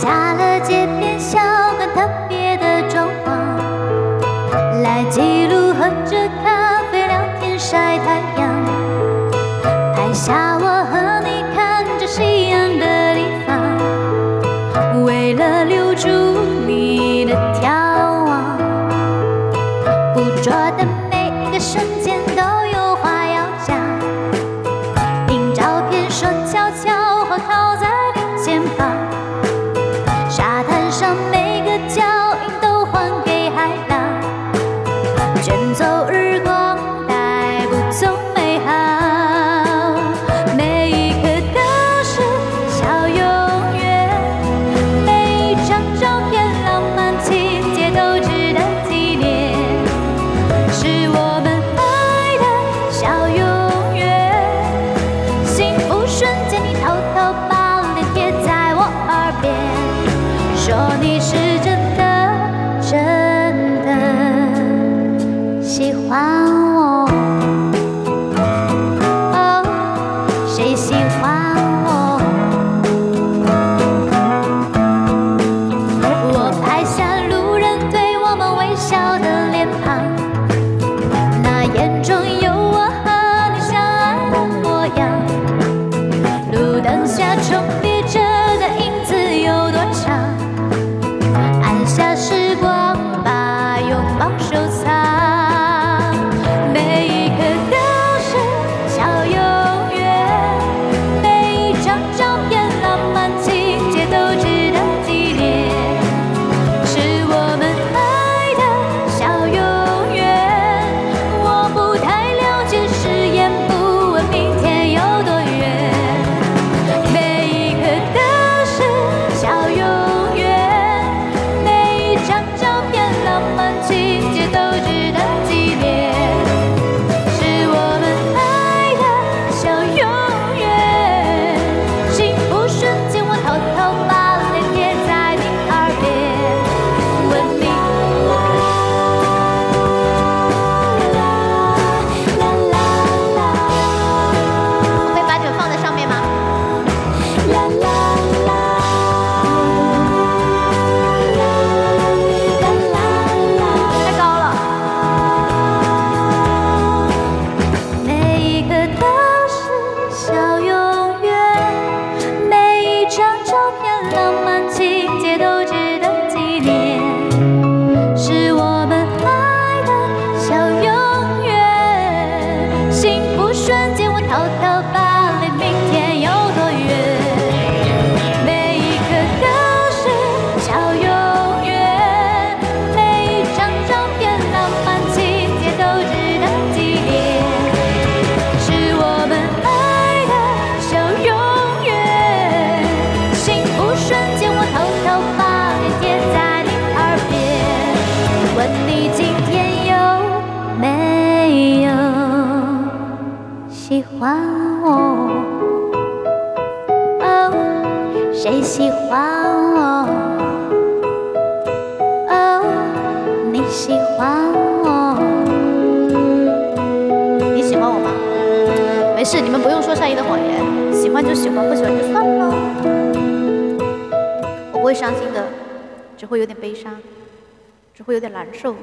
下了街边小馆特别的装潢，来记录喝着咖啡聊天晒太阳，拍下我和你看着夕阳的地方，为了留住你的眺望，捕捉的每一个瞬卷走日光，带不走美好。每一刻都是小永远，每一张照片浪漫情节都值得纪念，是我们爱的小永远。幸福瞬间，你偷偷把脸贴在我耳边，说你瞬间，我偷偷把喜欢我？哦，谁喜欢我？哦，你喜欢我？你喜欢我吗？没事，你们不用说善意的谎言，喜欢就喜欢，不喜欢就算了。我不会伤心的，只会有点悲伤，只会有点难受。